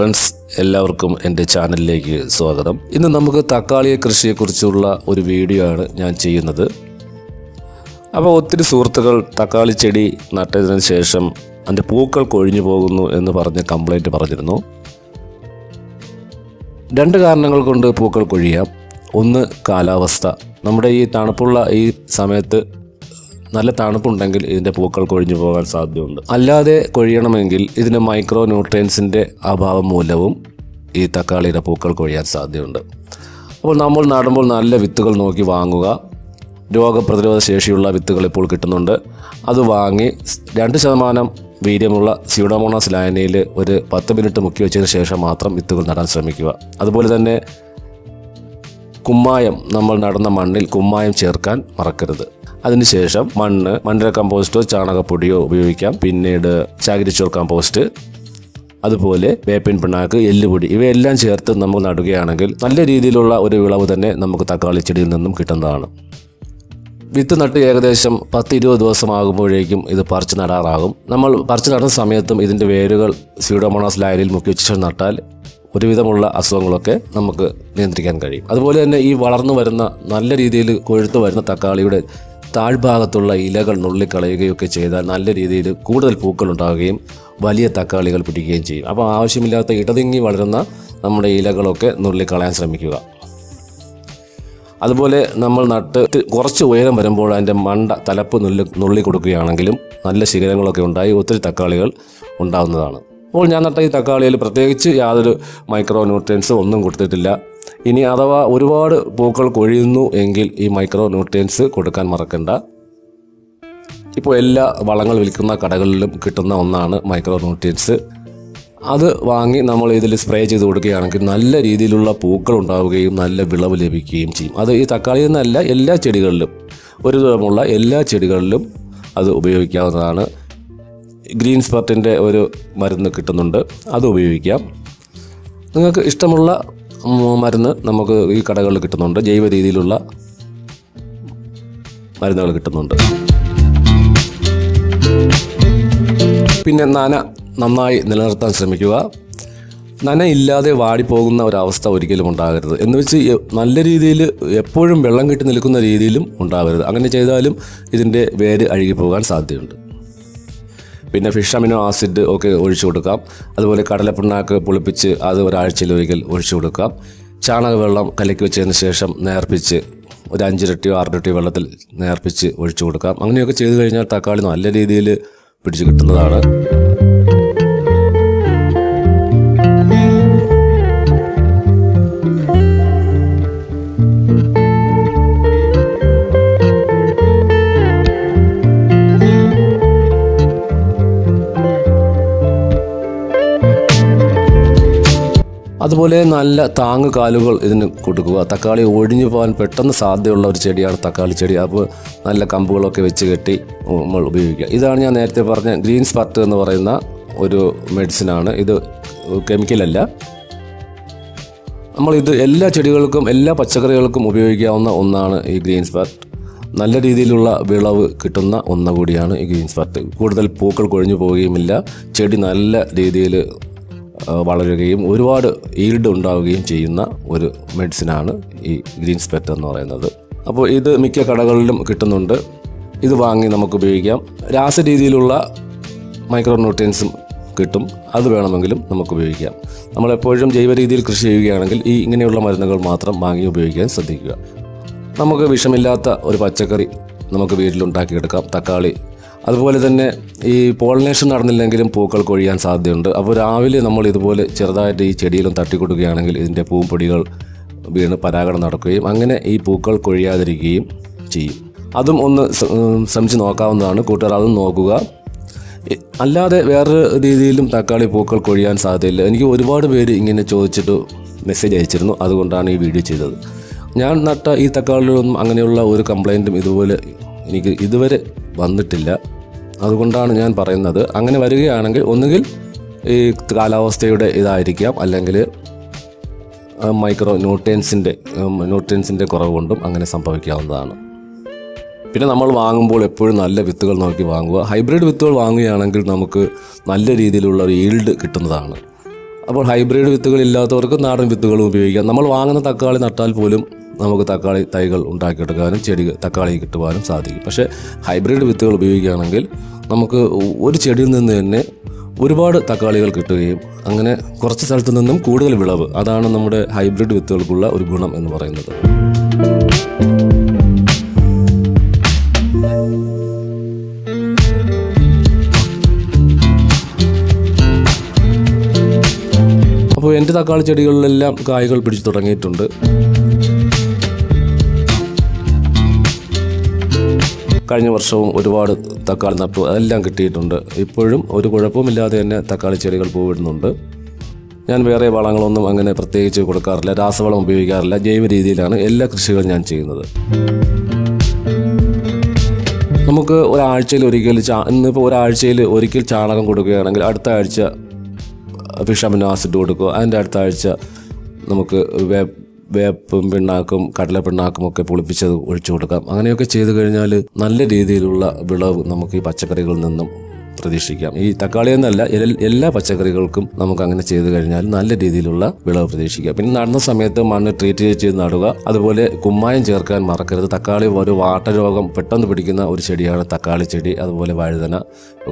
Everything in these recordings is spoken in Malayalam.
ഫ്രണ്ട്സ് എല്ലാവർക്കും എന്റെ ചാനലിലേക്ക് സ്വാഗതം. ഇന്ന് നമുക്ക് തക്കാളിയെ കൃഷിയെക്കുറിച്ചുള്ള ഒരു വീഡിയോ ആണ് ഞാൻ ചെയ്യുന്നത്. അപ്പോൾ ഒത്തിരി സുഹൃത്തുക്കൾ തക്കാളി ചെടി നട്ടതിന് ശേഷം അതിന്റെ പൂക്കൾ കൊഴിഞ്ഞു പോകുന്നു എന്ന് പറഞ്ഞ് കംപ്ലൈന്റ് പറഞ്ഞിരുന്നു. രണ്ട് കാരണങ്ങൾ കൊണ്ട് പൂക്കൾ കൊഴിയാം. ഒന്ന് കാലാവസ്ഥ. നമ്മുടെ ഈ തണുപ്പുള്ള ഈ സമയത്ത് നല്ല തണുപ്പുണ്ടെങ്കിൽ ഇതിന്റെ പൂക്കൾ കൊഴിഞ്ഞു പോകാൻ സാധ്യതയുണ്ട്. അല്ലാതെ കൊഴിയണമെങ്കിൽ ഇതിന് മൈക്രോ ന്യൂട്രിയൻസിന്റെ അഭാവം മൂലവും ഈ തക്കാളിയുടെ പൂക്കൾ കൊഴിയാൻ സാധ്യതയുണ്ട്. അപ്പോൾ നമ്മൾ നടുമ്പോൾ നല്ല വിത്തുകൾ നോക്കി വാങ്ങുക. രോഗപ്രതിരോധ ശേഷിയുള്ള വിത്തുകൾ ഇപ്പോൾ കിട്ടുന്നുണ്ട്. അത് വാങ്ങി രണ്ട് ശതമാനം വീര്യമുള്ള സ്യൂഡോമോണാസ് ലായനിയിൽ ഒരു പത്ത് മിനിറ്റ് മുക്കി വെച്ചതിന് ശേഷം മാത്രം വിത്തുകൾ നടാൻ ശ്രമിക്കുക. അതുപോലെ തന്നെ കുമ്മായം നമ്മൾ നടന്ന മണ്ണിൽ കുമ്മായം ചേർക്കാൻ മറക്കരുത്. അതിനുശേഷം മണ്ണ് മണ്ണിര കമ്പോസ്റ്റോ ചാണകപ്പൊടിയോ ഉപയോഗിക്കാം. പിന്നീട് ചാകരിച്ചോർ കമ്പോസ്റ്റ് അതുപോലെ വേപ്പിൻ പിണ്ണാക്ക് എല്ലുപൊടി ഇവയെല്ലാം ചേർത്ത് നമ്മൾ നടുകയാണെങ്കിൽ നല്ല രീതിയിലുള്ള ഒരു വിളവ് തന്നെ നമുക്ക് തക്കാളി ചെടിയിൽ നിന്നും കിട്ടുന്നതാണ്. വിത്ത് നട്ട് ഏകദേശം പത്ത് ഇരുപത് ദിവസമാകുമ്പോഴേക്കും ഇത് പറിച്ചു നടാറാകും. നമ്മൾ പറിച്ചു നടുന്ന സമയത്തും ഇതിന്റെ വേരുകൾ സ്യൂഡോമോണാസ് ലായനിൽ മുക്കി വെച്ച് നട്ടാൽ ഒരുവിധമുള്ള അസുഖങ്ങളൊക്കെ നമുക്ക് നിയന്ത്രിക്കാൻ കഴിയും. അതുപോലെ തന്നെ ഈ വളർന്നു വരുന്ന നല്ല രീതിയിൽ കൊഴുത്ത് വരുന്ന തക്കാളിയുടെ താഴ്ഭാഗത്തുള്ള ഇലകൾ നുള്ളിക്കളയുകയൊക്കെ ചെയ്താൽ നല്ല രീതിയിൽ കൂടുതൽ പൂക്കൾ ഉണ്ടാവുകയും വലിയ തക്കാളികൾ പിടിക്കുകയും ചെയ്യും. അപ്പോൾ ആവശ്യമില്ലാത്ത ഇടതിങ്ങി വളരുന്ന നമ്മുടെ ഇലകളൊക്കെ നുള്ളിക്കളയാൻ ശ്രമിക്കുക. അതുപോലെ നമ്മൾ നട്ട് കുറച്ച് ഉയരം വരുമ്പോൾ അതിന്റെ മണ്ട തലപ്പ് നുള്ളി നുള്ളി കൊടുക്കുകയാണെങ്കിലും നല്ല ശിഖരങ്ങളൊക്കെ ഉണ്ടായി ഒത്തിരി തക്കാളികൾ ഉണ്ടാകുന്നതാണ് അപ്പോൾ ഞാൻ നട്ട ഈ തക്കാളിയിൽ പ്രത്യേകിച്ച് യാതൊരു മൈക്രോ ന്യൂട്രിയൻസും ഒന്നും കൊടുത്തിട്ടില്ല. ഇനി അഥവാ ഒരുപാട് പൂക്കൾ കൊഴിയുന്നു എങ്കിൽ ഈ മൈക്രോ ന്യൂട്രിയൻസ് കൊടുക്കാൻ മറക്കണ്ട. ഇപ്പോൾ എല്ലാ വളങ്ങൾ വിൽക്കുന്ന കടകളിലും കിട്ടുന്ന ഒന്നാണ് മൈക്രോ ന്യൂട്രിയൻസ് അത് വാങ്ങി നമ്മൾ ഇതിൽ സ്പ്രേ ചെയ്ത് കൊടുക്കുകയാണെങ്കിൽ നല്ല രീതിയിലുള്ള പൂക്കൾ ഉണ്ടാവുകയും നല്ല വിളവ് ലഭിക്കുകയും ചെയ്യും. അത് ഈ തക്കാളിയിൽ നിന്നല്ല എല്ലാ ചെടികളിലും ഒരു തരമുള്ള എല്ലാ ചെടികളിലും അത് ഉപയോഗിക്കാവുന്നതാണ്. ഗ്രീൻ സ്പർട്ടിന്റെ ഒരു മരുന്ന് കിട്ടുന്നുണ്ട് അത് ഉപയോഗിക്കാം. നിങ്ങൾക്ക് ഇഷ്ടമുള്ള മരുന്ന് നമുക്ക് ഈ കടകളിൽ കിട്ടുന്നുണ്ട്. ജൈവ രീതിയിലുള്ള മരുന്നുകൾ കിട്ടുന്നുണ്ട്. പിന്നെ നന നന്നായി നിലനിർത്താൻ ശ്രമിക്കുക. നന ഇല്ലാതെ വാടിപ്പോകുന്ന ഒരവസ്ഥ ഒരിക്കലും ഉണ്ടാകരുത്. എന്ന് വെച്ച് നല്ല രീതിയിൽ എപ്പോഴും വെള്ളം കെട്ടി നിൽക്കുന്ന രീതിയിലും ഉണ്ടാകരുത്. അങ്ങനെ ചെയ്താലും ഇതിന്റെ വേര് അഴുകിപ്പോകാൻ സാധ്യതയുണ്ട്. പിന്നെ ഫിഷ് അമിനോ ആസിഡ് ഒക്കെ ഒഴിച്ചു കൊടുക്കാം. അതുപോലെ കടലപ്പിണ്ണാക്ക് പുളിപ്പിച്ച് അത് ഒരാഴ്ചയിൽ ഒരിക്കൽ ഒഴിച്ചു കൊടുക്കാം. ചാണകവെള്ളം കലക്കി വെച്ചതിന് ശേഷം നേർപ്പിച്ച് ഒരു അഞ്ചിരട്ടിയോ ആറിരട്ടിയോ വെള്ളത്തിൽ നേർപ്പിച്ച് ഒഴിച്ചു കൊടുക്കാം. അങ്ങനെയൊക്കെ ചെയ്തു കഴിഞ്ഞാൽ തക്കാളി നല്ല രീതിയിൽ പിടിച്ചു കിട്ടുന്നതാണ്. അതുപോലെ നല്ല താങ്ങ് കാലുകൾ ഇതിന് കൊടുക്കുക. തക്കാളി ഒഴിഞ്ഞു പോകാൻ പെട്ടെന്ന് സാധ്യതയുള്ള ഒരു ചെടിയാണ് തക്കാളി ചെടി. അപ്പോൾ നല്ല കമ്പുകളൊക്കെ വെച്ച് കെട്ടി നമ്മൾ ഉപയോഗിക്കുക. ഇതാണ് ഞാൻ നേരത്തെ പറഞ്ഞ ഗ്രീൻ സ്പർട്ട് എന്ന് പറയുന്ന ഒരു മെഡിസിനാണ്. ഇത് കെമിക്കലല്ല നമ്മൾ ഇത് എല്ലാ ചെടികൾക്കും എല്ലാ പച്ചക്കറികൾക്കും ഉപയോഗിക്കാവുന്ന ഒന്നാണ് ഈ ഗ്രീൻ സ്പർട്ട്. നല്ല രീതിയിലുള്ള വിളവ് കിട്ടുന്ന ഒന്ന കൂടിയാണ് ഈ ഗ്രീൻ സ്പർട്ട്. കൂടുതൽ പൂക്കൾ കൊഴിഞ്ഞു പോവുകയുമില്ല. ചെടി നല്ല രീതിയിൽ വളരുകയും ഒരുപാട് ഈൽഡ് ഉണ്ടാവുകയും ചെയ്യുന്ന ഒരു മെഡിസിനാണ് ഈ ഗ്രീൻ സ്പെറ്റ് എന്ന് പറയുന്നത്. അപ്പോൾ ഇത് മിക്ക കടകളിലും കിട്ടുന്നുണ്ട്. ഇത് വാങ്ങി നമുക്ക് ഉപയോഗിക്കാം. രാസ രീതിയിലുള്ള മൈക്രോ ന്യൂട്രിയൻസും കിട്ടും. അത് വേണമെങ്കിലും നമുക്ക് ഉപയോഗിക്കാം. നമ്മളെപ്പോഴും ജൈവ രീതിയിൽ കൃഷി ചെയ്യുകയാണെങ്കിൽ ഈ ഇങ്ങനെയുള്ള മരുന്നുകൾ മാത്രം വാങ്ങി ഉപയോഗിക്കാൻ ശ്രദ്ധിക്കുക. നമുക്ക് വിഷമില്ലാത്ത ഒരു പച്ചക്കറി നമുക്ക് വീട്ടിലുണ്ടാക്കിയെടുക്കാം. തക്കാളി അതുപോലെ തന്നെ ഈ പോളിനേഷൻ നടന്നില്ലെങ്കിലും പൂക്കൾ കൊഴിയാൻ സാധ്യതയുണ്ട്. അപ്പോൾ രാവിലെ നമ്മൾ ഇതുപോലെ ചെറുതായിട്ട് ഈ ചെടിയിലും തട്ടിക്കൊടുക്കുകയാണെങ്കിൽ ഇതിന്റെ പൂമ്പൊടികൾ വീണ് പരാഗണം നടക്കുകയും അങ്ങനെ ഈ പൂക്കൾ കൊഴിയാതിരിക്കുകയും ചെയ്യും. അതും ഒന്ന് ശ്രമിച്ച് നോക്കാവുന്നതാണ്. കൂട്ടുകാർ അതും നോക്കുക. അല്ലാതെ വേറൊരു രീതിയിലും തക്കാളി പൂക്കൾ കൊഴിയാൻ സാധ്യതയില്ല. എനിക്ക് ഒരുപാട് പേര് ഇങ്ങനെ ചോദിച്ചിട്ട് മെസ്സേജ് അയച്ചിരുന്നു. അതുകൊണ്ടാണ് ഈ വീഡിയോ ചെയ്തത്. ഞാൻ നട്ട ഈ തക്കാളികളൊന്നും അങ്ങനെയുള്ള ഒരു കംപ്ലൈന്റും ഇതുപോലെ എനിക്ക് ഇതുവരെ വന്നിട്ടില്ല. അതുകൊണ്ടാണ് ഞാൻ പറയുന്നത്. അങ്ങനെ വരികയാണെങ്കിൽ ഒന്നുകിൽ ഈ കാലാവസ്ഥയുടെ ഇതായിരിക്കാം. അല്ലെങ്കിൽ മൈക്രോ ന്യൂട്രിയൻസിന്റെ ന്യൂട്രിയൻസിന്റെ കുറവ് കൊണ്ടും അങ്ങനെ സംഭവിക്കാവുന്നതാണ്. പിന്നെ നമ്മൾ വാങ്ങുമ്പോൾ എപ്പോഴും നല്ല വിത്തുകൾ നോക്കി വാങ്ങുക. ഹൈബ്രിഡ് വിത്തുകൾ വാങ്ങുകയാണെങ്കിൽ നമുക്ക് നല്ല രീതിയിലുള്ള ഒരു ഈൽഡ് കിട്ടുന്നതാണ്. അപ്പോൾ ഹൈബ്രിഡ് വിത്തുകൾ ഇല്ലാത്തവർക്ക് നാടൻ വിത്തുകളും ഉപയോഗിക്കാം. നമ്മൾ വാങ്ങുന്ന തക്കാളി നട്ടാൽ പോലും നമുക്ക് തക്കാളി തൈകൾ ഉണ്ടാക്കിയെടുക്കാനും ചെടി തക്കാളി കിട്ടുവാനും സാധിക്കും. പക്ഷേ ഹൈബ്രിഡ് വിത്തുകൾ ഉപയോഗിക്കുകയാണെങ്കിൽ നമുക്ക് ഒരു ചെടിയിൽ നിന്ന് തന്നെ ഒരുപാട് തക്കാളികൾ കിട്ടുകയും അങ്ങനെ കുറച്ച് സ്ഥലത്ത് നിന്നും കൂടുതൽ വിളവ്. അതാണ് നമ്മുടെ ഹൈബ്രിഡ് വിത്തുകൾക്കുള്ള ഒരു ഗുണം എന്ന് പറയുന്നത്. അപ്പോൾ എന്റെ തക്കാളി ചെടികളിലെല്ലാം കായ്കൾ പിടിച്ചു തുടങ്ങിയിട്ടുണ്ട്. കഴിഞ്ഞ വർഷവും ഒരുപാട് തക്കാളി നട്ടു അതെല്ലാം കിട്ടിയിട്ടുണ്ട്. ഇപ്പോഴും ഒരു കുഴപ്പമില്ലാതെ തന്നെ തക്കാളി ചെടികൾ പൂവിടുന്നുണ്ട്. ഞാൻ വേറെ വളങ്ങളൊന്നും അങ്ങനെ പ്രത്യേകിച്ച് കൊടുക്കാറില്ല രാസവളം ഉപയോഗിക്കാറില്ല ജൈവ രീതിയിലാണ് എല്ലാ കൃഷികളും ഞാൻ ചെയ്യുന്നത്. നമുക്ക് ഒരാഴ്ചയിൽ ഒരിക്കൽ ചാ ഇന്നിപ്പോൾ ഒരാഴ്ചയിൽ ഒരിക്കൽ ചാണകം കൊടുക്കുകയാണെങ്കിൽ അടുത്ത ആഴ്ച ഫിഷ് അമിനോ ആസിഡ് കൊടുക്കുക അതിന്റെ അടുത്ത ആഴ്ച നമുക്ക് വേപ്പും പിണ്ണാക്കും കടല പിണ്ണാക്കും ഒക്കെ പുളിപ്പിച്ചത് ഒഴിച്ചു കൊടുക്കാം. അങ്ങനെയൊക്കെ ചെയ്തു കഴിഞ്ഞാൽ നല്ല രീതിയിലുള്ള വിളവ് നമുക്ക് ഈ പച്ചക്കറികളിൽ നിന്നും പ്രതീക്ഷിക്കാം. ഈ തക്കാളി എന്നല്ല എല്ലാ പച്ചക്കറികൾക്കും നമുക്ക് അങ്ങനെ ചെയ്തു കഴിഞ്ഞാൽ നല്ല രീതിയിലുള്ള വിളവ് പ്രതീക്ഷിക്കാം. പിന്നെ നടുന്ന സമയത്ത് മണ്ണ് ട്രീറ്റ് ചെയ്ത് നടുക അതുപോലെ കുമ്മായം ചേർക്കാൻ മറക്കരുത്. തക്കാളി ഒരു വാട്ടരോഗം പെട്ടെന്ന് പിടിക്കുന്ന ഒരു ചെടിയാണ് തക്കാളി ചെടി അതുപോലെ വഴുതന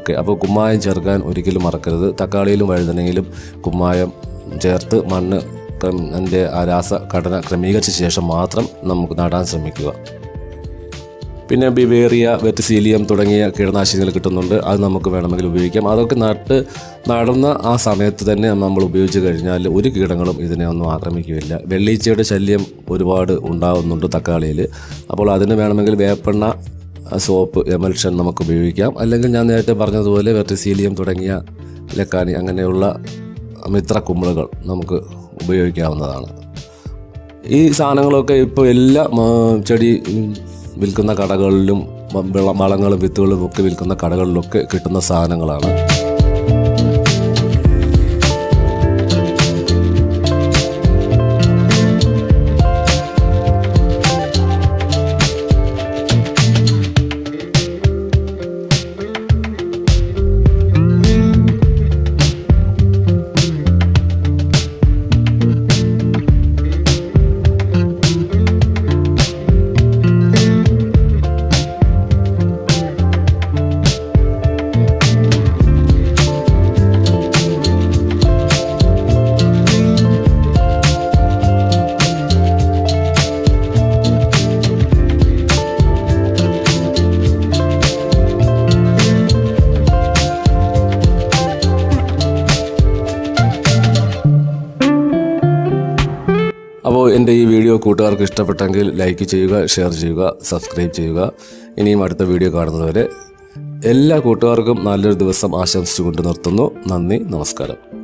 ഒക്കെ. അപ്പോൾ കുമ്മായം ചേർക്കാൻ ഒരിക്കലും മറക്കരുത്. തക്കാളിയിലും വഴുതനയിലും കുമ്മായം ചേർത്ത് മണ്ണ് അതിന്റെ ആ രാസ രാസഘടന ക്രമീകരിച്ച ശേഷം മാത്രം നമുക്ക് നടാൻ ശ്രമിക്കുക. പിന്നെ ബിവേറിയ വെറ്റിസീലിയം തുടങ്ങിയ കീടനാശിനികൾ കിട്ടുന്നുണ്ട്. അത് നമുക്ക് വേണമെങ്കിൽ ഉപയോഗിക്കാം. അതൊക്കെ നട്ട് നടന്ന ആ സമയത്ത് തന്നെ നമ്മൾ ഉപയോഗിച്ച് കഴിഞ്ഞാൽ ഒരു കീടങ്ങളും ഇതിനെ ഒന്നും ആക്രമിക്കുകയില്ല. വെള്ളീച്ചയുടെ ശല്യം ഒരുപാട് ഉണ്ടാകുന്നുണ്ട് തക്കാളിയിൽ. അപ്പോൾ അതിന് വേണമെങ്കിൽ വേപ്പെണ്ണ സോപ്പ് എമൽഷൻ നമുക്ക് ഉപയോഗിക്കാം. അല്ലെങ്കിൽ ഞാൻ നേരത്തെ പറഞ്ഞതുപോലെ വെറ്റിസീലിയം തുടങ്ങിയ ലക്കാനി അങ്ങനെയുള്ള മിത്ര കുമ്പിളുകൾ നമുക്ക് ഉപയോഗിക്കാവുന്നതാണ്. ഈ സാധനങ്ങളൊക്കെ ഇപ്പോൾ എല്ലാ ചെടി വിൽക്കുന്ന കടകളിലും വളങ്ങളും വിത്തുകളും ഒക്കെ വിൽക്കുന്ന കടകളിലൊക്കെ കിട്ടുന്ന സാധനങ്ങളാണ്. കൂട്ടുകാർക്ക് ഇഷ്ടപ്പെട്ടെങ്കിൽ ലൈക്ക് ചെയ്യുക ഷെയർ ചെയ്യുക സബ്സ്ക്രൈബ് ചെയ്യുക. ഇനിയും അടുത്ത വീഡിയോ കാണുന്നതുവരെ എല്ലാ കൂട്ടുകാർക്കും നല്ലൊരു ദിവസം ആശംസിച്ചുകൊണ്ട് നിർത്തുന്നു. നന്ദി നമസ്കാരം.